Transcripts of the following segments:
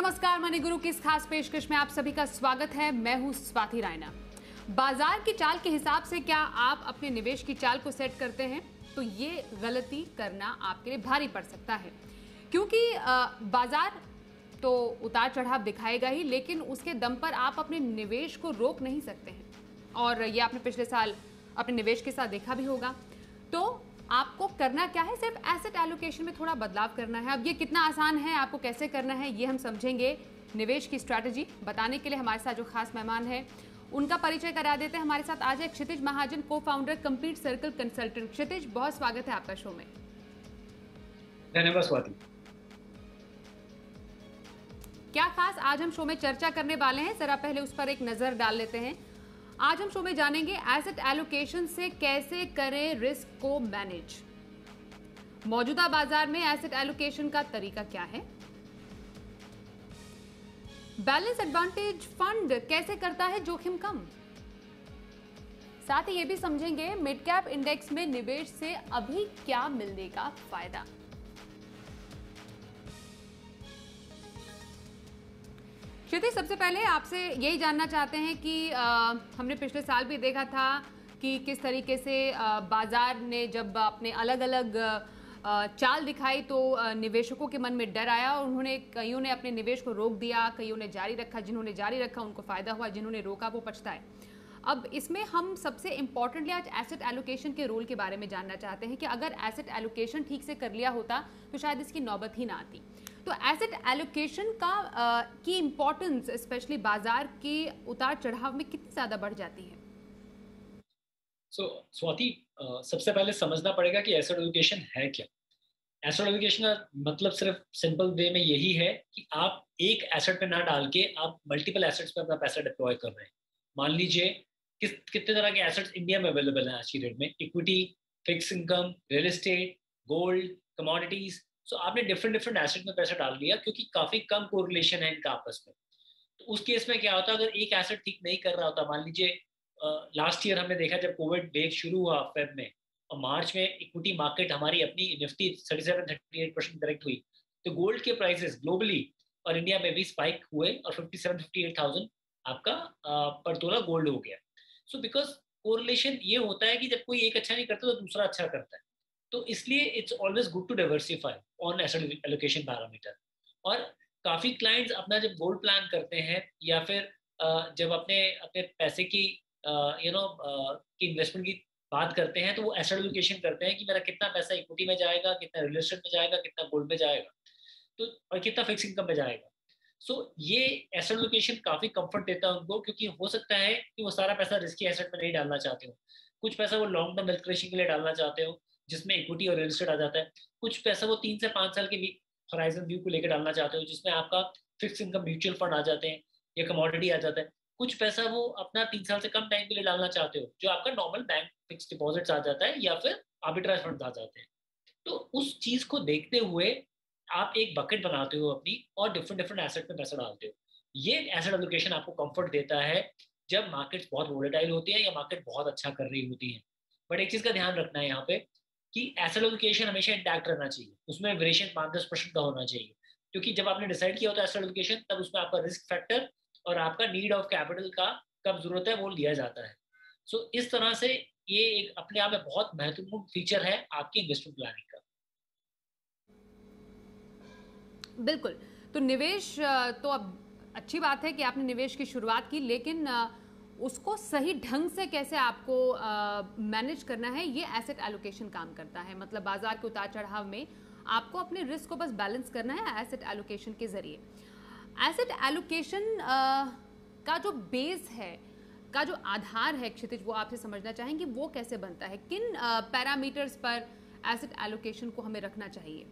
नमस्कार, मनी गुरु की इस खास पेशकश में आप सभी का स्वागत है। मैं हूँ स्वाति रायना। बाज़ार की चाल के हिसाब से क्या आप अपने निवेश की चाल को सेट करते हैं? तो ये गलती करना आपके लिए भारी पड़ सकता है। क्योंकि बाज़ार तो उतार चढ़ाव दिखाएगा ही, लेकिन उसके दम पर आप अपने निवेश को रोक नहीं सकते हैं। और ये आपने पिछले साल अपने निवेश के साथ देखा भी होगा। तो आपको करना क्या है? सिर्फ़ एसेट एलोकेशन में थोड़ा बदलाव करना है। अब ये कितना आसान है? आपको कैसे करना है? ये हम समझेंगे निवेश की स्ट्रैटेजी बताने के लिए हमारे साथ जो खास मेहमान है उनका परिचय करा देते हैं। हमारे साथ आज है क्षितिज महाजन को founder Complete Circle consultant Kshitij बहुत स्वागत है आपका शो में। धन्यवाद स्वाति। क्या खास आज हम शो में चर्चा करने वाले हैं? जरा पहले उस पर एक नज़र डाल लेते हैं। आज हम शो में जानेंगे एसेट एलोकेशन से कैसे करें रिस्क को मैनेज मौजूदा बाज़ार में एसेट एलोकेशन का तरीका क्या है? बैलेंस एडवांटेज फंड कैसे करता है जोखिम कम? साथ ही ये भी समझेंगे मिड कैप इंडेक्स में निवेश से अभी क्या मिलने का फ़ायदा। श्रुति सबसे पहले आपसे यही जानना चाहते हैं कि अ, हमने पिछले साल भी देखा था कि किस तरीके से अ, बाज़ार ने जब अपने अलग अलग आ, चाल दिखाई तो निवेशकों के मन में डर आया और उन्होंने कईयों ने अपने निवेश को रोक दिया कईयों ने जारी रखा जिन्होंने जारी रखा उनको फ़ायदा हुआ जिन्होंने रोका वो पछताए। अब इसमें हम सबसे इम्पोर्टेंटली आज एसेट एलोकेशन के रोल के बारे में जानना चाहते हैं कि अगर एसेट एलोकेशन ठीक से कर लिया होता तो शायद इसकी नौबत ही ना आती। तो एसेट एलोकेशन का अ, की इम्पोर्टेंस स्पेशली बाज़ार के उतार चढ़ाव में कितनी ज़्यादा बढ़ जाती है? सो स्वाति अ, सबसे पहले समझना पड़ेगा कि एसेट एलोकेशन है क्या। एसेट एलोकेशन का मतलब सिर्फ़ सिंपल वे में यही है कि आप एक एसेट पे ना डाल के आप मल्टीपल एसेट्स पे अपना पैसा डिप्लॉय कर रहे हैं। मान लीजिए किस कितने तरह के एसेट्स इंडिया में अवेलेबल हैं आज की डेट में? Equity fix income real estate gold commodities so आपने डिफरेंट डिफरेंट एसेट में पैसा डाल लिया क्योंकि काफ़ी कम कोरिलेशन है इनका आपस में। तो उस केस में क्या होता, अगर एक एसेट ठीक नहीं कर रहा होता, मान लीजिए लास्ट ईयर हमने देखा जब कोविड वेव शुरू हुआ फेब में और मार्च में इक्विटी मार्केट हमारी अपनी Nifty thirty seven thirty eight percent correct हुई। तो गोल्ड के प्राइसेस ग्लोबली और इंडिया में भी स्पाइक हुए और fifty seven fifty eight thousand आपका पर तोला गोल्ड हो गया। सो बिकॉज़ कोरिलेशन ये होता है कि जब कोई एक अच्छा नहीं करता तो दूसरा अच्छा करता है। तो इसलिए it's always good to diversify on asset allocation parameter और काफ़ी क्लाइंट्स अपना जब गोल्ड प्लान करते हैं या फिर जब अपने अपने पैसे की यू नो की इन्वेस्टमेंट की बात करते हैं तो वो एसेट एलोकेशन करते हैं कि मेरा कितना पैसा इक्विटी में जाएगा कितना रियल एस्टेट में जाएगा कितना गोल्ड में जाएगा तो और कितना फिक्स इनकम में जाएगा। सो so, ये एसेट एलोकेशन काफ़ी कंफर्ट देता है उनको क्योंकि हो सकता है कि वो सारा पैसा रिस्की एसेट में नहीं डालना चाहते हो। कुछ पैसा वो लॉन्ग टर्म वेल्थ क्रिएशन के लिए डालना चाहते हो जिसमें इक्विटी और रियल एस्टेट आ जाता है। कुछ पैसा वो तीन से पाँच साल के हराइजन व्यू को लेकर डालना चाहते हो, जिसमें आपका फिक्स इनकम म्यूचुअल फंड आ जाते हैं या कमोडिटी आ जाता है। कुछ पैसा वो अपना तीन साल से कम टाइम के लिए डालना चाहते हो, जो आपका नॉर्मल बैंक फिक्स डिपॉजिट आ जाता है या फिर आर्बिट्राज फंड आ जाते हैं। तो उस चीज़ को देखते हुए आप एक बकेट बनाते हो अपनी और डिफरेंट डिफरेंट एसेट में पैसा डालते हो। ये एसेट एलोकेशन आपको कंफर्ट देता है जब मार्केट्स बहुत वोलेटाइल होती है या मार्केट बहुत अच्छा कर रही होती है। बट एक चीज़ का ध्यान रखना है यहाँ पे कि एसेट एलोकेशन हमेशा इंटैक्ट रहना चाहिए। उसमें वेरिएशन पाँच दस परसेंट का होना चाहिए। क्योंकि जब आपने डिसाइड किया होता है एसेट एलोकेशन तब उसमें आपका रिस्क फैक्टर और आपका नीड ऑफ़ कैपिटल का कब ज़रूरत है वो लिया जाता है। सो so, इस तरह से ये एक अपने आप में बहुत महत्वपूर्ण फीचर है आपकी इन्वेस्टमेंट प्लानिंग का। बिल्कुल। तो निवेश तो अब अच्छी बात है कि आपने निवेश की शुरुआत की लेकिन उसको सही ढंग से कैसे आपको मैनेज करना है, ये एसेट एलोकेशन काम करता है। मतलब बाज़ार के उतार चढ़ाव में आपको अपने रिस्क को बस बैलेंस करना है एसेट एलोकेशन के ज़रिए। एसेट एलोकेशन का जो बेस है, का जो आधार है क्षितिज, वो आपसे समझना चाहेंगे, वो कैसे बनता है? किन पैरामीटर्स पर एसेट एलोकेशन को हमें रखना चाहिए?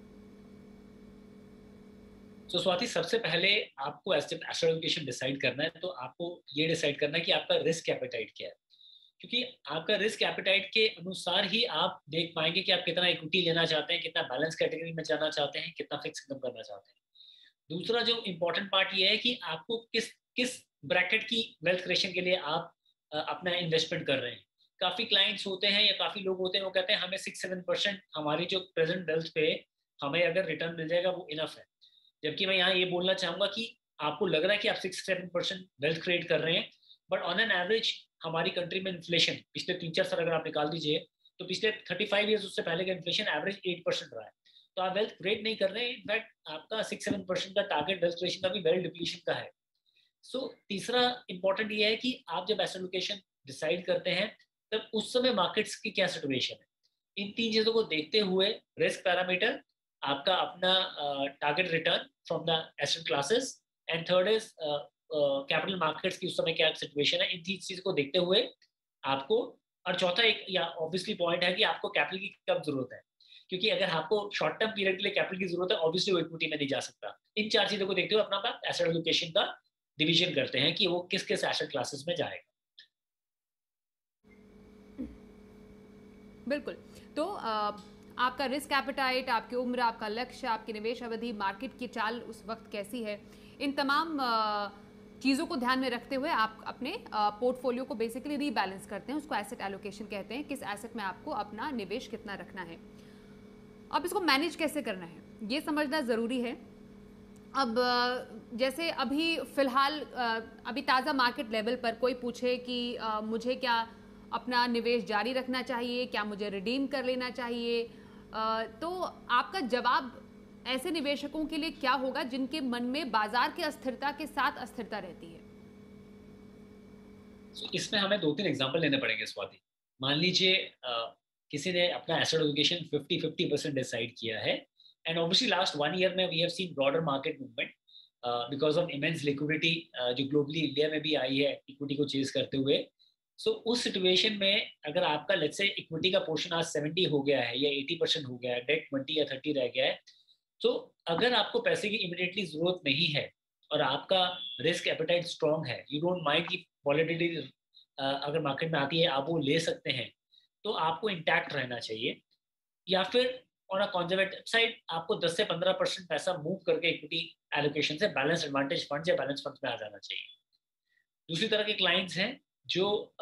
तो स्वाति सबसे पहले आपको एसेट एलोकेशन डिसाइड करना है तो आपको ये डिसाइड करना है कि आपका रिस्क एपेटाइट क्या है। क्योंकि आपका रिस्क एपेटाइट के अनुसार ही आप देख पाएँगे कि आप कितना इक्विटी लेना चाहते हैं, कितना बैलेंस कैटेगरी में जाना चाहते हैं, कितना फिक्स इनकम करना चाहते हैं। दूसरा जो इम्पोर्टेंट पार्ट ये है कि आपको किस किस ब्रैकेट की वेल्थ क्रिएशन के लिए आप अपना इन्वेस्टमेंट कर रहे हैं। काफ़ी क्लाइंट्स होते हैं या काफ़ी लोग होते हैं, वो कहते हैं, हमें सिक्स सेवन परसेंट हमारी जो प्रेजेंट वेल्थ पे हमें अगर रिटर्न मिल जाएगा, वो इनफ है। जबकि मैं यहाँ ये बोलना चाहूँगा कि आपको लग रहा है कि आप six seven percent wealth create कर रहे हैं बट ऑन एन एवरेज हमारी कंट्री में इन्फ्लेशन पिछले तीन चार साल अगर आप निकाल दीजिए तो पिछले थर्टी फाइव ईयर्स उससे पहले का इन्फ्लेशन एवरेज एट परसेंट रहा है। तो आप वेल्थ क्रिएट नहीं कर रहे हैं इनफैक्ट आपका सिक्स सेवन परसेंट का टारगेट वेल्थ क्रिएशन का भी वेल्थ डिप्लीशन का है। सो so, तीसरा इंपॉर्टेंट ये है कि आप जब एसेट लोकेशन डिसाइड करते हैं तब उस समय मार्केट्स की क्या सिचुएशन है? इन तीन चीज़ों को देखते हुए रिस्क पैरामीटर आपका अपना target return from the asset classes and third is capital markets की उस समय क्या सिचुएशन है इन तीन चीज़ को देखते हुए आपको और चौथा एक या ऑब्वियसली पॉइंट है कि आपको कैपिटल की कब ज़रूरत है। क्योंकि अगर आपको शॉर्ट टर्म पीरियड के लिए कैपिटल की ज़रूरत है ऑब्वियसली वो इक्विटी में नहीं जा सकता। इन चार चीज़ों को देखते हुए अपना एसेट एलोकेशन का डिवीज़न करते हैं कि वो किस किस एसेट क्लासेस में जाएगा। बिल्कुल। तो आ, आपका रिस्क एपेटाइट, आपकी उम्र, आपका लक्ष्य, आपकी निवेश अवधि, मार्केट की चाल उस वक्त कैसी है? इन तमाम चीज़ों को ध्यान में रखते हुए आप अपने पोर्टफोलियो को बेसिकली रीबैलेंस करते हैं, उसको एसेट एलोकेशन कहते हैं, किस एसेट में आपको अपना निवेश कितना रखना है। अब इसको मैनेज कैसे करना है? ये समझना ज़रूरी है। अब जैसे अभी फ़िलहाल अभी ताज़ा मार्केट लेवल पर कोई पूछे कि मुझे क्या अपना निवेश जारी रखना चाहिए, क्या मुझे रिडीम कर लेना चाहिए तो आपका जवाब ऐसे निवेशकों के लिए क्या होगा जिनके मन में बाज़ार की अस्थिरता के साथ अस्थिरता रहती है? So, इसमें हमें दो तीन एग्ज़ाम्पल लेने पड़ेंगे स्वाति। मान लीजिए किसी ने अपना एसेट एलोकेशन 50 50 परसेंट डिसाइड किया है and obviously last one year में we have seen broader market movement because of immense liquidity जो ग्लोबली इंडिया में भी आई है इक्विटी को चेज करते हुए। सो so, उस सिचुएशन में अगर आपका लेट्स से इक्विटी का पोर्शन आज 70 हो गया है या 80 परसेंट हो गया है डेट 20 या 30 रह गया है तो अगर आपको पैसे की इमिडिएटली ज़रूरत नहीं है और आपका रिस्क एपेटाइट स्ट्रॉन्ग है यू डोंट माइंड की वॉलिडिटी अगर मार्केट में आती है आप वो ले सकते हैं तो आपको इंटैक्ट रहना चाहिए। या फिर ऑन अ कॉन्जर्वेटिव साइड आपको 10 से 15 परसेंट पैसा मूव करके इक्विटी एलोकेशन से बैलेंस एडवांटेज फंड या बैलेंस फंड में आ जाना चाहिए। दूसरी तरह के क्लाइंट्स हैं जो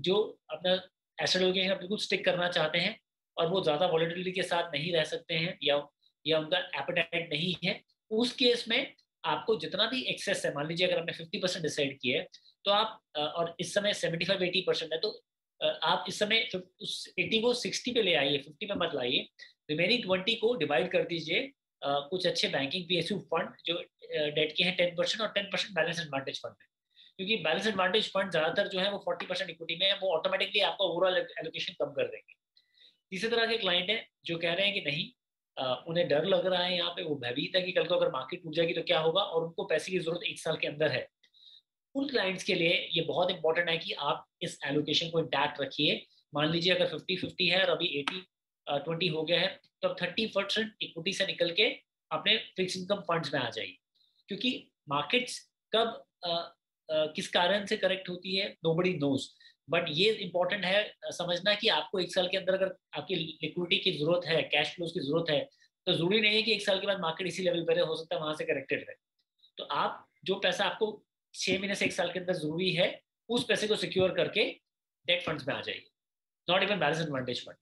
जो अपना एसेट एलोकेशन बिल्कुल स्टिक करना चाहते हैं और वो ज़्यादा वॉलिटिलिटी के साथ नहीं रह सकते हैं या या उनका एपेटाइट नहीं है, उस केस में आपको जितना भी एक्सेस है, मान लीजिए अगर हमने फिफ्टी परसेंट डिसाइड किया है तो आप और इस समय सेवेंटी फाइव एटी परसेंट है तो आप इस समय उस एटी को सिक्सटी पे ले आइए फिफ्टी पे मत लाइए रिमेनिंग ट्वेंटी को डिवाइड कर दीजिए कुछ अच्छे बैंकिंग पीएसयू फंड जो डेट के हैं टेन परसेंट और ten percent balance advantage fund में क्योंकि बैलेंस एडवांटेज फंड ज़्यादातर जो है वो फोर्टी परसेंट इक्विटी में है वो ऑटोमेटिकली आपका ओवरऑल एलोकेशन कम कर देंगे। तीसरे तरह के क्लाइंट है जो कह रहे हैं कि नहीं आ, उन्हें डर लग रहा है यहाँ पे वो भयभीत है कि कल को अगर मार्केट टूट जाएगी तो क्या होगा और उनको पैसे की ज़रूरत एक साल के अंदर है। उन क्लाइंट्स के लिए ये बहुत इंपॉर्टेंट है कि आप इस एलोकेशन को इंटैक्ट रखिए। मान लीजिए अगर फिफ्टी फिफ्टी है और अभी एटी ट्वेंटी हो गया है तो अब थर्टी परसेंट इक्विटी से निकल के अपने फिक्स इनकम फंड्स में आ जाइए। क्योंकि मार्केट्स कब किस कारण से करेक्ट होती है नो बडी नोज़ बट ये इंपॉर्टेंट है समझना कि आपको एक साल के अंदर अगर आपकी लिक्विडिटी की ज़रूरत है कैश फ्लोज की ज़रूरत है तो ज़रूरी नहीं है कि एक साल के बाद मार्केट इसी लेवल पर हो सकता है वहाँ से करेक्टेड है तो आप जो पैसा आपको छह महीने से एक साल के अंदर ज़रूरी है, उस पैसे को सिक्योर करके डेट फंड्स में आ जाइए. Not even balance advantage fund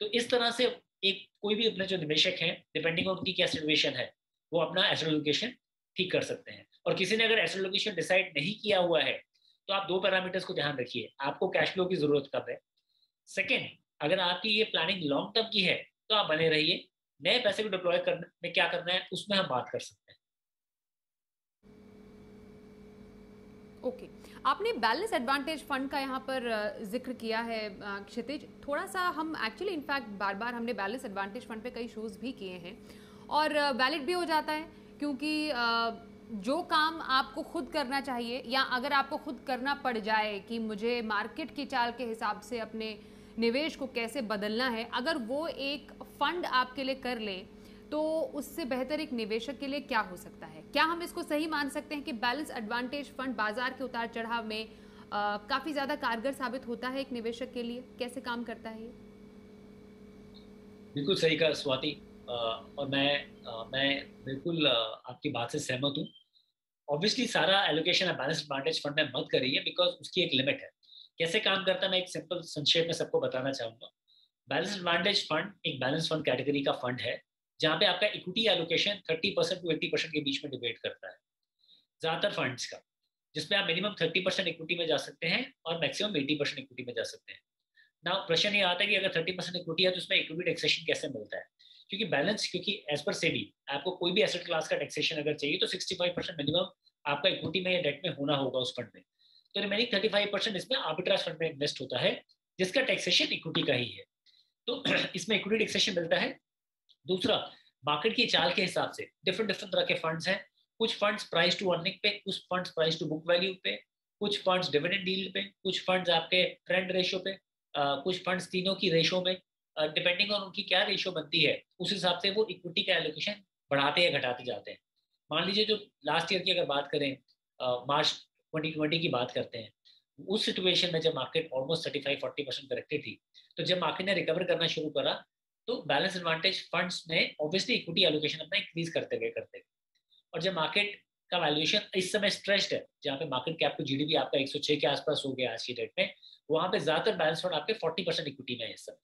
तो इस तरह से एक कोई भी अपने जो निवेशक हैं डिपेंडिंग ऑन उनकी क्या सिचुएशन है, वो अपना एसेट ठीक कर सकते हैं. और किसी ने अगर एसेट लोकेशन डिसाइड नहीं किया हुआ है तो आप दो पैरामीटर्स को ध्यान रखिए। आपको कैश फ्लो की ज़रूरत कब है? सेकेंड अगर आपकी ये प्लानिंग लॉन्ग टर्म की है तो आप बने रहिए। नए पैसे को डिप्लॉय करने में क्या करना है, उसमें हम बात कर सकते हैं। Okay okay. आपने बैलेंस एडवांटेज फंड का यहाँ पर ज़िक्र किया है क्षितिज। थोड़ा सा हम एक्चुअली इनफैक्ट बार बार हमने बैलेंस एडवांटेज फंड पे कई शोज़ भी किए हैं। और वैलिड भी हो जाता है, क्योंकि जो काम आपको खुद करना चाहिए या अगर आपको खुद करना पड़ जाए कि मुझे मार्केट की चाल के हिसाब से अपने निवेश को कैसे बदलना है, अगर वो एक फंड आपके लिए कर ले तो उससे बेहतर एक निवेशक के लिए क्या हो सकता है? क्या हम इसको सही मान सकते हैं कि बैलेंस एडवांटेज फंड बाज़ार के उतार चढ़ाव में काफ़ी ज़्यादा कारगर साबित होता है एक निवेशक के लिए? कैसे काम करता है ये? बिल्कुल सही कहा, स्वाति। और मैं मैं बिल्कुल आपकी बात से सहमत हूँ। ऑब्वियसली सारा एलोकेशन बैलेंस एडवांटेज फंड में मत करिए बिकॉज़ उसकी एक लिमिट है। कैसे काम करता है, मैं एक सिंपल संक्षेप में सबको बताना चाहूँगा। बैलेंस एडवांटेज फंड एक बैलेंस फंड कैटेगरी का फंड है, जहाँ पे आपका equity allocation thirty percent to eighty percent के बीच में डिबेट करता है। ज़्यादातर फंड्स का, जिसमें आप मिनिमम थर्टी परसेंट इक्विटी में जा सकते हैं और मैक्सिमम एटी परसेंट इक्विटी में जा सकते हैं। ना प्रश्न ये आता है कि अगर थर्टी परसेंट इक्विटी है तो उसमें इक्विटी टैक्सेशन कैसे मिलता है? क्योंकि बैलेंस क्योंकि एज पर सेडी आपको कोई भी एसेट क्लास का टैक्सेशन अगर चाहिए तो सिक्सटी फाइव परसेंट मिनिमम आपका इक्विटी में या डेट में होना होगा उस फंड में। तो रिमेनिंग थर्टी फाइव परसेंट इसमें आर्बिट्राज फंड में इन्वेस्ट होता है जिसका टैक्सेशन इक्विटी का ही है। तो इसमें इक्विटी टैक्सेशन मिलता है। दूसरा मार्केट की चाल के हिसाब से डिफरेंट डिफरेंट तरह के फंड्स हैं। कुछ फंड्स प्राइस टू अर्निंग पे कुछ funds price to book value पे कुछ फंड्स डिविडेंड डील पे कुछ फंड्स आपके ट्रेंड रेशो पे आ, कुछ फंड्स तीनों की रेशो में। डिपेंडिंग ऑन उनकी क्या रेशियो बनती है, उस हिसाब से वो इक्विटी का एलोकेशन बढ़ाते या घटाते जाते हैं। मान लीजिए जो लास्ट ईयर की अगर बात करें मार्च ट्वेंटी ट्वेंटी की बात करते हैं, उस सिचुएशन में जब market almost thirty five forty percent corrected थी तो जब मार्केट ने रिकवर करना शुरू करा तो बैलेंस एडवांटेज फंड्स ने ऑब्वियसली इक्विटी एलोकेशन अपना इंक्रीज करते गए करते गए। और जब मार्केट का वैल्यूएशन इस समय स्ट्रेस्ड है, जहाँ पे मार्केट कैप टू जीडीपी आपका 106 के आसपास हो गया आज की डेट में, वहाँ पे ज़्यादातर बैलेंस फंड आपके 40 परसेंट इक्विटी में है इस समय।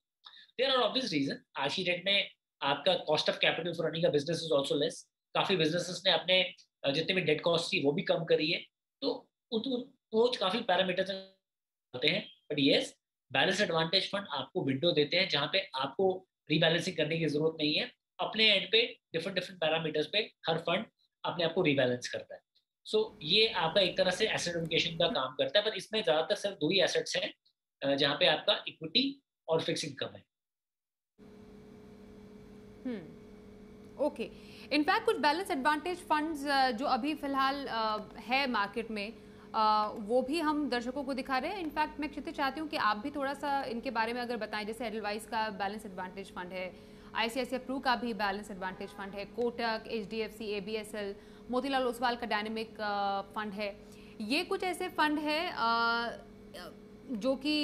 देर आर ऑब्वियस रीजन आज की डेट में आपका cost of capital for running का बिज़नेस इज़ ऑल्सो लेस काफ़ी बिजनेसेस ने अपने जितने भी डेट कॉस्ट थी वो भी कम करी है। तो वो काफ़ी पैरामीटर होते हैं। But yes balance advantage fund आपको विंडो देते हैं जहाँ पे आपको रीबैलेंसिंग करने की ज़रूरत नहीं है। अपने एंड पे डिफरेंट डिफरेंट पैरामीटर्स पे हर फंड अपने आप को रीबैलेंस करता है। सो so, ये आपका एक तरह से एसेट एलोकेशन का काम करता है। पर इसमें ज़्यादातर सिर्फ़ दो ही एसेट्स हैं जहाँ पे आपका इक्विटी और फिक्स इनकम है। ओके इनफैक्ट कुछ बैलेंस एडवांटेज फंड्स जो अभी फ़िलहाल है मार्केट में Uh, वो भी हम दर्शकों को दिखा रहे हैं। इनफैक्ट मैं क्षितिज चाहती हूँ कि आप भी थोड़ा सा इनके बारे में अगर बताएँ। जैसे एडलवाइस का बैलेंस एडवांटेज फंड है आई प्रू का भी बैलेंस एडवांटेज फंड है Kotak H D F C A B S L Motilal Oswal का डायनेमिक फंड है। ये कुछ ऐसे फंड है जो कि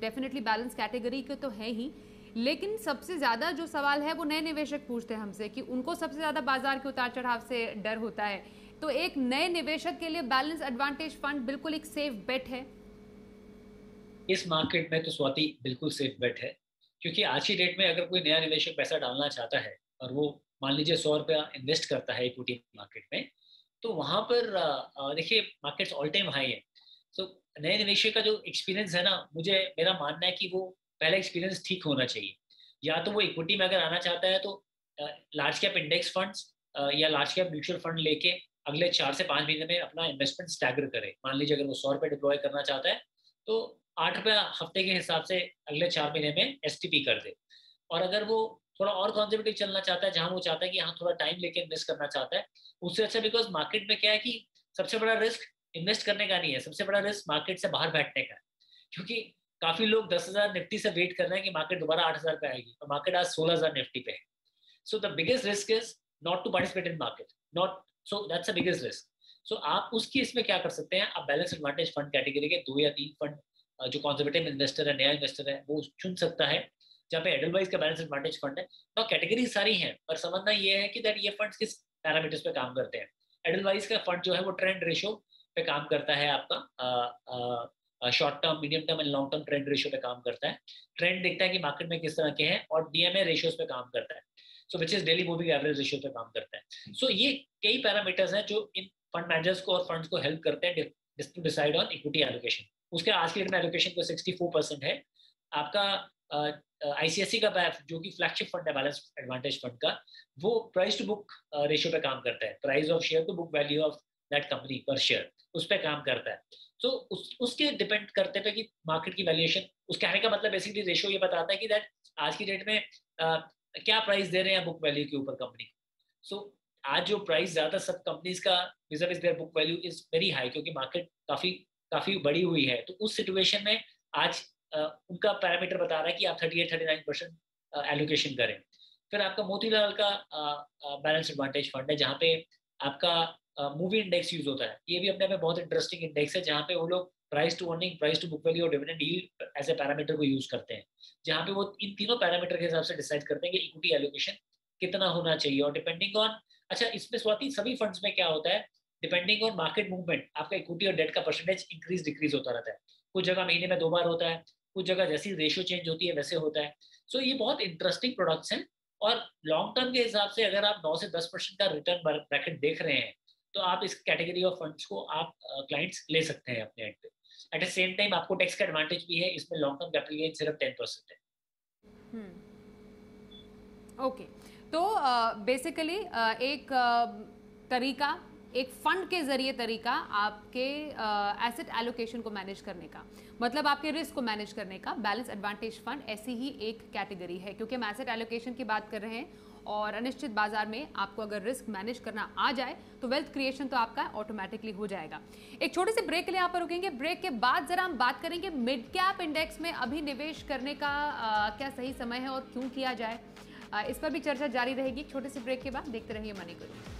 डेफिनेटली बैलेंस कैटेगरी के तो है ही लेकिन सबसे ज़्यादा जो सवाल है, वो नए निवेशक पूछते हैं हमसे कि उनको सबसे ज़्यादा बाज़ार के उतार चढ़ाव से डर होता है। तो एक नए निवेशक के लिए बैलेंस एडवांटेज फंड बिल्कुल एक सेफ़ बेट है। इस मार्केट में तो स्वाति बिल्कुल सेफ़ बेट है, क्योंकि आज की डेट में अगर कोई नया निवेशक पैसा डालना चाहता है और वो मान लीजिए सौ रुपया इन्वेस्ट करता है इक्विटी मार्केट में तो वहाँ पर देखिए मार्केट्स ऑल टाइम हाई है। तो नए निवेशक का जो एक्सपीरियंस है ना, मुझे, मेरा मानना है कि वो पहला एक्सपीरियंस ठीक होना चाहिए। या तो वो इक्विटी में अगर आना चाहता है तो लार्ज कैप इंडेक्स फंड्स या लार्ज कैप म्यूचुअल फंड लेके अगले चार से पाँच महीने में अपना इन्वेस्टमेंट स्टैगर करे। मान लीजिए अगर वो सौ रुपये डिप्लॉय करना चाहता है तो आठ रुपया हफ़्ते के हिसाब से अगले चार महीने में एसटीपी कर दे। और अगर वो थोड़ा और कॉन्जर्वेटिव चलना चाहता है, जहाँ वो चाहता है कि हाँ थोड़ा टाइम लेके इन्वेस्ट करना चाहता है, उससे अच्छा बिकॉज़ मार्केट में क्या है कि सबसे बड़ा रिस्क इन्वेस्ट करने का नहीं है, सबसे बड़ा रिस्क मार्केट से बाहर बैठने का है। क्योंकि काफ़ी लोग दस हज़ार निफ्टी से वेट कर रहे हैं कि मार्केट दोबारा आठ हज़ार पे आएगी और मार्केट आज सोलह हज़ार निफ्टी पे है। So the biggest risk is not to participate in market not so that's a biggest risk so आप उसकी इसमें क्या कर सकते हैं? आप बैलेंस एडवांटेज फंड कैटेगरी के दो या तीन फंड जो कॉन्जर्वेटिव इन्वेस्टर है, नया इन्वेस्टर है, वो चुन सकता है, जहाँ पे एडलवाइज का बैलेंस एडवांटेज फंड है। तो कैटेगरी सारी हैं, पर समझना ये है कि दैट ये फंड किस पैरामीटर्स पे काम करते हैं। एडलवाइज का फंड जो है, वो ट्रेंड रेशो पे काम करता है आपका short term medium term and long term trend ratio पे काम करता है। ट्रेंड देखता है कि मार्केट में किस तरह के हैं और डीएमए रेशियोज पे काम करता है। So which is daily moving average ratio पे काम करता है। सो so, ये कई पैरामीटर्स हैं जो इन फंड मैनेजर्स को और फंड्स को हेल्प करते हैं to decide on equity allocation उसके आज के डेट में एलोकेशन को सिक्सटी फोर परसेंट है। आपका आईसीएससी uh, का जो कि फ्लैगशिप फंड है बैलेंस एडवांटेज फंड का वो प्राइस टू बुक रेशियो पे काम करता है। Price of share to book value of that company per share उस पर काम करता है। तो उस उसके डिपेंड करते पे कि मार्केट की वैल्यूएशन उस कहने का मतलब बेसिकली रेशियो ये बताता है कि दैट आज की डेट में आ, क्या प्राइस दे रहे हैं बुक वैल्यू के ऊपर कंपनी सो so, आज जो प्राइस ज़्यादा सब कंपनीज़ का विजर is their book value is very high क्योंकि मार्केट काफ़ी काफ़ी बड़ी हुई है। तो उस सिचुएशन में आज उनका पैरामीटर बता रहा है कि आप thirty eight thirty nine percent allocation करें। फिर आपका मोतीलाल का बैलेंस एडवांटेज फंड है जहाँ पे आपका मूवी इंडेक्स यूज़ होता है। ये भी अपने में बहुत इंटरेस्टिंग इंडेक्स है जहाँ पे वो लोग price to earning price to book value और dividend yield as a parameter को यूज़ करते हैं। जहाँ पे वो इन तीनों पैरामीटर के हिसाब से डिसाइड करते हैं कि इक्विटी एलोकेशन कितना होना चाहिए और डिपेंडिंग ऑन अच्छा इसमें स्वाति सभी फंड्स में क्या होता है? डिपेंडिंग ऑन मार्केट मूवमेंट आपका इक्विटी और डेट का परसेंटेज इंक्रीज डिक्रीज होता रहता है। कुछ जगह महीने में दो बार होता है कुछ जगह जैसी रेशियो चेंज होती है वैसे होता है। सो so, ये बहुत इंटरेस्टिंग प्रोडक्ट्स हैं और लॉन्ग टर्म के हिसाब से अगर आप नौ से दस परसेंट का रिटर्न ब्रैकेट देख रहे हैं तो आप इस कैटेगरी ऑफ़ फंड्स को आप क्लाइंट्स ले सकते हैं अपने एंड पे। एट द सेम टाइम आपको टैक्स का एडवांटेज भी है इसमें लॉन्ग टर्म कैपिटल गेन सिर्फ़ टेन परसेंट है। Okay hmm. तो बेसिकली एक तरीका एक फंड के ज़रिए तरीका आपके एसेट uh, एलोकेशन को मैनेज करने का मतलब आपके रिस्क को मैनेज करने का बैलेंस एडवांटेज फंड ऐसी ही एक कैटेगरी है। क्योंकि हम एसेट एलोकेशन की बात कर रहे हैं और अनिश्चित बाज़ार में आपको अगर रिस्क मैनेज करना आ जाए तो वेल्थ क्रिएशन तो आपका ऑटोमेटिकली हो जाएगा। एक छोटे से ब्रेक के लिए यहाँ पर रुकेंगे। ब्रेक के बाद जरा हम बात करेंगे मिड कैप इंडेक्स में अभी निवेश करने का आ, क्या सही समय है और क्यों किया जाए। आ, इस पर भी चर्चा जारी रहेगी। छोटे से ब्रेक के बाद देखते रहिए मनी गुरु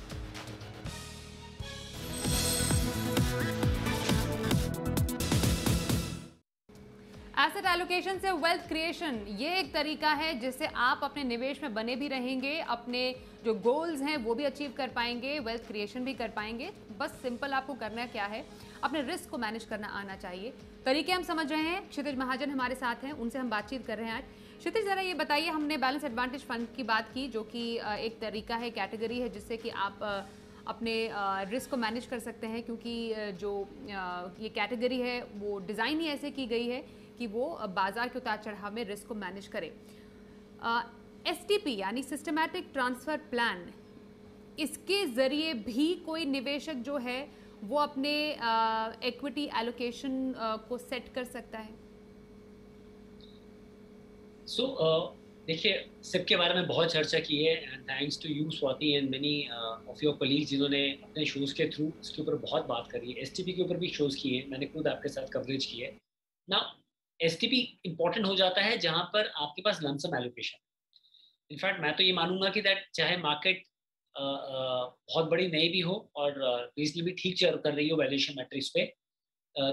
एसेट एलोकेशन से वेल्थ क्रिएशन ये एक तरीका है जिससे आप अपने निवेश में बने भी रहेंगे, अपने जो गोल्स हैं वो भी अचीव कर पाएँगे वेल्थ क्रिएशन भी कर पाएँगे। बस सिंपल आपको करना क्या है? अपने रिस्क को मैनेज करना आना चाहिए। तरीके हम समझ रहे हैं। क्षितिज महाजन हमारे साथ हैं, उनसे हम बातचीत कर रहे हैं आज। क्षितिज, ज़रा ये बताइए, हमने बैलेंस एडवांटेज फंड की बात की, जो कि एक तरीका है कैटेगरी है, जिससे कि आप अपने रिस्क को मैनेज कर सकते हैं, क्योंकि जो ये कैटेगरी है, वो डिज़ाइन ही ऐसे की गई है। कि वो बाज़ार के उतार चढ़ाव में रिस्क को मैनेज करे। एस यानी सिस्टमैटिक ट्रांसफ़र प्लान इसके ज़रिए भी कोई निवेशक जो है वो अपने इक्विटी एलोकेशन को सेट कर सकता है? सो so, uh... देखिए सिप के बारे में बहुत चर्चा की है and thanks to you Swati and many of your colleague जिन्होंने अपने शोज़ के थ्रू इसके ऊपर बहुत बात करी है। एस के ऊपर भी शोज़ किए मैंने खुद आपके साथ कवरेज की है। ना एस टी पी इंपॉर्टेंट हो जाता है जहाँ पर आपके पास लमसम एलोकेशन इनफैक्ट मैं तो ये मानूँगा कि दैट चाहे मार्केट बहुत बड़ी नहीं भी हो और रीजनली ठीक चल कर रही हो वैल्यूएशन मैट्रिक्स पे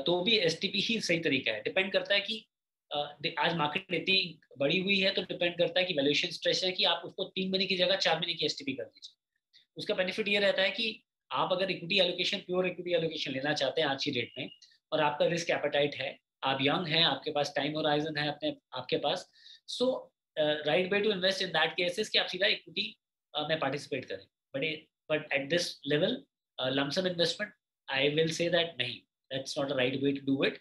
तो भी एसटीपी ही सही तरीका है। डिपेंड करता है कि आज मार्केट इतनी बड़ी हुई है तो डिपेंड करता है कि वैल्यूएशन स्ट्रेस है कि आप उसको तीन महीने की जगह चार महीने की एसटीपी कर दीजिए। उसका बेनिफिट ये रहता है कि आप अगर equity allocation pure equity allocation लेना चाहते हैं आज की डेट में और आपका रिस्क एपेटाइट है आप यंग हैं आपके पास टाइम होराइजन है अपने आपके पास। So right way to invest in that cases कि आप सीधा इक्विटी uh, में पार्टिसिपेट करें। But but at this level lump sum investment I will say that नहीं। That's not a right way to do it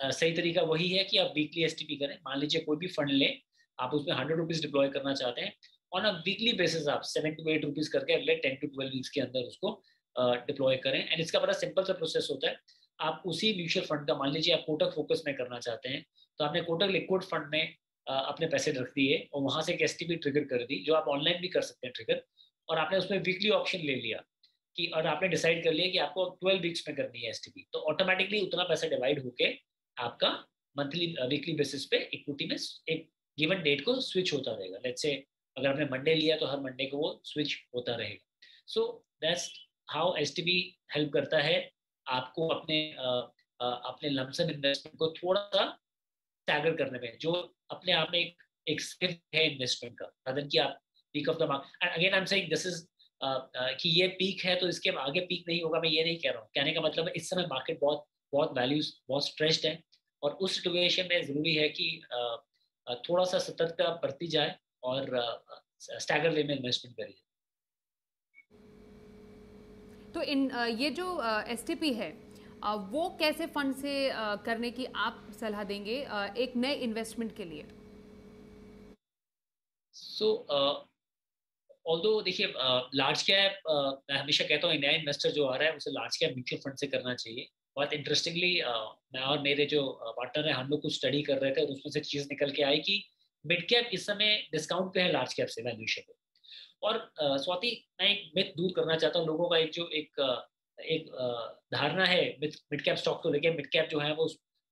सही तरीका वही है कि आप वीकली एसटीपी करें। मान लीजिए कोई भी फंड लें आप उसमें हंड्रेड रुपीज़ डिप्लॉय करना चाहते हैं। ऑन अ वीकली बेसिस आप सेवन टू एट रुपीज़ करके अगले टेन टू ट्वेल्व वीक्स के अंदर उसको डिप्लॉय uh, करें। एंड इसका बड़ा सिंपल सा प्रोसेस होता है। आप उसी म्यूचुअल फंड का, मान लीजिए आप कोटक फोकस में करना चाहते हैं तो आपने कोटक लिक्विड फंड में अपने पैसे रख दिए और वहाँ से एक एस ट्रिगर कर दी, जो आप ऑनलाइन भी कर सकते हैं ट्रिगर और आपने उसमें वीकली ऑप्शन ले लिया कि, और आपने डिसाइड कर लिया कि आपको ट्वेल्व वीक्स में करनी है एसटीबी तो ऑटोमेटिकली उतना पैसा डिवाइड होके आपका मंथली वीकली बेसिस पे इक्विटी में एक गिवन डेट को स्विच होता रहेगा। लेट्स से अगर आपने मंडे लिया तो हर मंडे को वो स्विच होता रहेगा। So that's how STP help करता है। आपको अपने अपने लमसम इन्वेस्टमेंट को थोड़ा सा स्टैगर करने में, जो अपने आप में एक एक सेफ़ है इन्वेस्टमेंट का, rather कि आप peak of the market again I am saying this is कि ये पीक है तो इसके आगे पीक नहीं होगा, मैं ये नहीं कह रहा हूँ। कहने का मतलब है इस समय मार्केट बहुत बहुत वैल्यूज़ बहुत स्ट्रेस्ड है, और उस सिचुएशन में ज़रूरी है कि थोड़ा सा सतर्कता बरती जाए और स्टैगर वे में इन्वेस्टमेंट करिए। तो इन ये जो एस है वो कैसे फंड से करने की आप सलाह देंगे एक नए इन्वेस्टमेंट के लिए? सो ऑल दो देखिए लार्ज कैप मैं हमेशा कहता हूँ नया इन्वेस्टर जो आ रहा है, उसे लार्ज कैप म्यूचुअल फंड से करना चाहिए। बहुत इंटरेस्टिंगली मैं और मेरे जो पार्टनर हैं, हम लोग कुछ स्टडी कर रहे थे और उसमें से चीज़ निकल के आई कि मिड कैप इस समय डिस्काउंट पे है लार्ज कैप से वैल्यूशन पे। और स्वाति मैं एक मिथ दूर करना चाहता हूँ लोगों का एक जो एक एक धारणा है मिड कैप स्टॉक को लेके मिड कैप जो है वो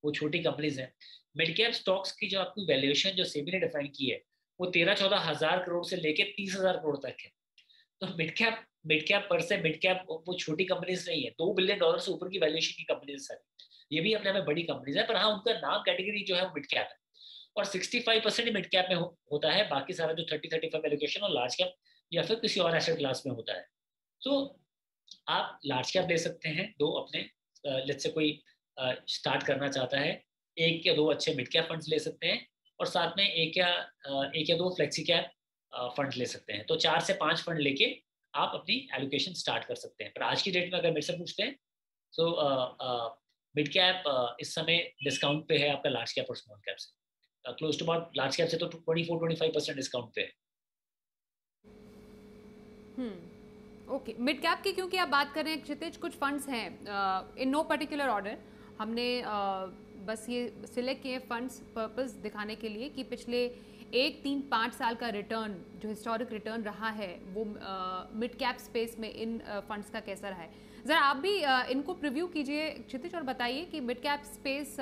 वो छोटी कंपनीज़ हैं। मिड कैप स्टॉक्स की जो आपकी वैल्यूएशन जो सेबी ने डिफाइन की है वो तेरह चौदह हज़ार करोड़ से लेके तीस हज़ार करोड़ तक है। तो मिड कैप मिड कैप पर से मिड कैप वो छोटी कंपनीज़ नहीं है दो बिलियन डॉलर से ऊपर की वैल्यूएशन की कंपनीज़ है। ये भी अपने में बड़ी कंपनीज़ है पर हाँ उनका नाम कैटेगरी जो है मिड कैप है। और 65 परसेंट मिड कैप में हो, होता है बाकी सारा जो 30 35 एलोकेशन और लार्ज कैप या फिर किसी और एसेट क्लास में होता है। तो आप लार्ज कैप ले सकते हैं, दो अपने लेट से कोई स्टार्ट करना चाहता है, एक या दो अच्छे मिड कैप फंड्स ले सकते हैं और साथ में एक या एक या दो फ्लेक्सी कैप फंड ले सकते हैं। तो चार से पाँच फंड लेके आप अपनी एलोकेशन स्टार्ट कर सकते हैं। पर आज की डेट में अगर मेरे से पूछते हैं तो मिड कैप इस समय डिस्काउंट पे है आपका लार्ज कैप और स्मॉल कैप से। Close to about large cap से तो twenty four twenty five percent discount पे है। ओके मिड कैप की क्योंकि आप बात कर रहे हैं क्षितिज कुछ फंड्स हैं इन नो पर्टिकुलर ऑर्डर हमने uh, बस ये सिलेक्ट किए फंड्स पर्पस दिखाने के लिए कि पिछले एक तीन पाँच साल का रिटर्न जो हिस्टोरिक रिटर्न रहा है वो मिड कैप स्पेस में इन फंड्स uh, का कैसा रहा है? ज़रा आप भी uh, इनको प्रिव्यू कीजिए क्षितिज और बताइए कि मिड कैप स्पेस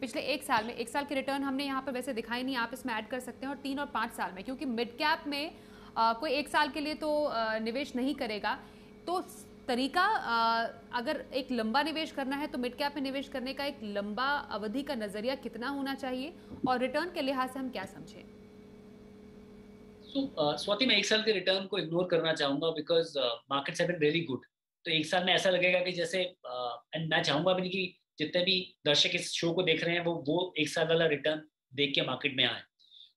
पिछले एक साल में एक साल के रिटर्न हमने यहाँ पर वैसे दिखाई नहीं आप इसमें ऐड कर सकते हैं और तीन और पाँच साल में क्योंकि मिड कैप में कोई एक साल के लिए तो निवेश नहीं करेगा। तो तरीका अगर एक लंबा निवेश करना है तो मिड कैप में निवेश करने का एक लंबा अवधि का नज़रिया कितना होना चाहिए और रिटर्न के लिहाज से हम क्या समझें? so, स्वाति मैं एक साल के रिटर्न को इग्नोर करना चाहूँगा because markets have been really good तो एक साल में ऐसा लगेगा कि जैसे एंड मैं चाहूँगा भी कि जितने भी दर्शक इस शो को देख रहे हैं वो वो एक साल वाला रिटर्न देख के मार्केट में आए।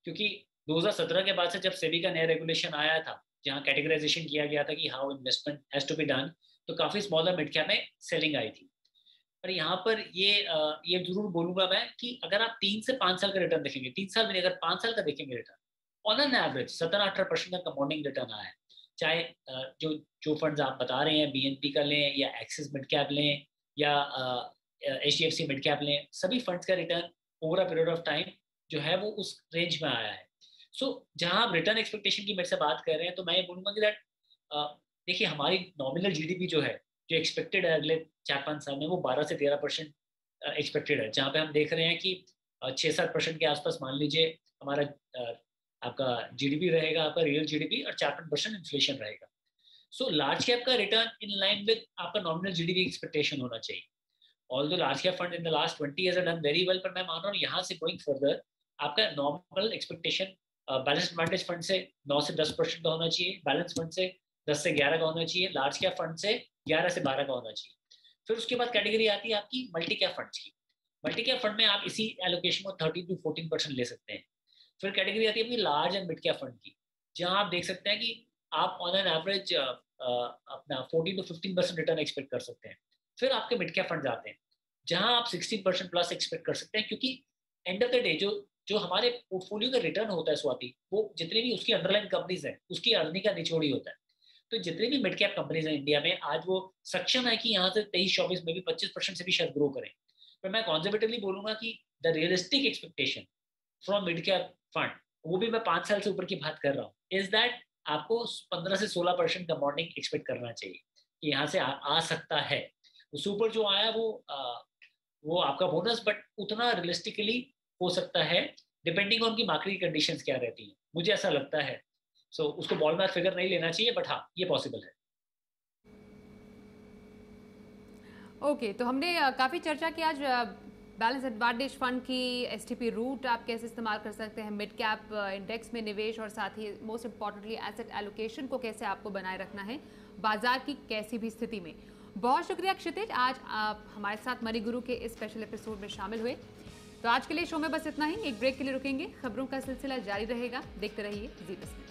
क्योंकि 2017 के बाद से जब सेबी का नया रेगुलेशन आया था, जहाँ कैटेगराइजेशन किया गया था कि how investment has to be done तो काफ़ी स्मॉलर मिड कैप में सेलिंग आई थी। पर यहाँ पर ये ये ज़रूर बोलूँगा मैं कि अगर आप तीन से पाँच साल का रिटर्न देखेंगे, तीन साल में अगर पाँच साल का देखेंगे रिटर्न ऑन एन एवरेज सत्रह अठारह परसेंट का कंपाउंडिंग रिटर्न आया है। चाहे जो जो फंड्स आप बता रहे हैं बी का लें या एक्सिस मिड कैप लें या H D F C mid cap लें, सभी फंड्स का return over a period of time जो है वो उस रेंज में आया है। सो so, जहाँ आप रिटर्न एक्सपेक्टेशन की मेरे से बात कर रहे हैं तो मैं ये बोलूँगा कि दैट देखिए हमारी नॉमिनल जीडीपी जो है जो एक्सपेक्टेड है अगले चार पाँच साल में वो बारह से तेरह परसेंट एक्सपेक्टेड है। जहाँ पे हम देख रहे हैं कि छः सात परसेंट के आसपास मान लीजिए हमारा आपका जीडीपी रहेगा आपका रियल जीडीपी और चार पाँच परसेंट इन्फ्लेशन रहेगा। सो लार्ज कैप का रिटर्न इन लाइन विद आपका नॉमिनल जीडीपी एक्सपेक्टेशन होना चाहिए। Although large cap fund in the last twenty done very well पर मैं मान रहा हूँ यहाँ से गोइंग फर्दर आपका normal expectation balance advantage fund से नौ से दस परसेंट का होना चाहिए बैलेंस फंड से दस से ग्यारह का होना चाहिए लार्ज कैप फंड से ग्यारह से बारह का होना चाहिए। फिर उसके बाद कैटेगरी आती है आपकी मल्टी कैप फंड की। मल्टी कैप फंड में आप इसी एलोकेशन को थर्टीन टू फोर्टीन परसेंट ले सकते हैं। फिर कैटेगरी आती है अपनी large and mid cap fund की, जहाँ आप देख सकते हैं कि आप ऑन एन एवरेज अपना fourteen to fifteen percent return expect कर सकते हैं। फिर आपके मिड कैप फंड आते हैं, जहाँ आप सिक्सटीन परसेंट प्लस एक्सपेक्ट कर सकते हैं, क्योंकि एंड ऑफ़ द डे जो जो हमारे पोर्टफोलियो का रिटर्न होता है स्वाति वो जितनी भी उसकी अंडरलाइन कंपनीज़ है उसकी अर्निंग का निचोड़ होता है। तो जितनी भी मिड कैप कंपनीज़ हैं इंडिया में आज वो सक्षम है कि यहाँ से तेईस चौबीस में भी पच्चीस परसेंट से भी शायद ग्रो करें। पर मैं कॉन्जर्वेटिवली बोलूँगा कि the realistic expectation from mid cap fund वो भी मैं पाँच साल से ऊपर की बात कर रहा हूँ इज़ दैट आपको पंद्रह से सोलह परसेंट का मॉर्निंग एक्सपेक्ट करना चाहिए कि यहाँ से आ, आ सकता है। उससे ऊपर जो आया वो आ, वो आपका बोनस बट उतना रियलिस्टिकली हो सकता है डिपेंडिंग ऑन की मार्केट की कंडीशन क्या रहती है। मुझे ऐसा लगता है। सो so, उसको बॉल मार्क फिगर नहीं लेना चाहिए बट हाँ ये पॉसिबल है। ओके okay, तो हमने काफ़ी चर्चा की आज बैलेंस एडवांटेज फंड की एस रूट आप कैसे इस्तेमाल कर सकते हैं मिड कैप इंडेक्स में निवेश और साथ ही मोस्ट इम्पॉर्टेंटली एसेट एलोकेशन को कैसे आपको बनाए रखना है बाज़ार की कैसी भी स्थिति में। बहुत शुक्रिया क्षितिज आज आप हमारे साथ मरी गुरु के इस स्पेशल एपिसोड में शामिल हुए। तो आज के लिए शो में बस इतना ही। एक ब्रेक के लिए रुकेंगे। खबरों का सिलसिला जारी रहेगा। देखते रहिए जी बिज़नेस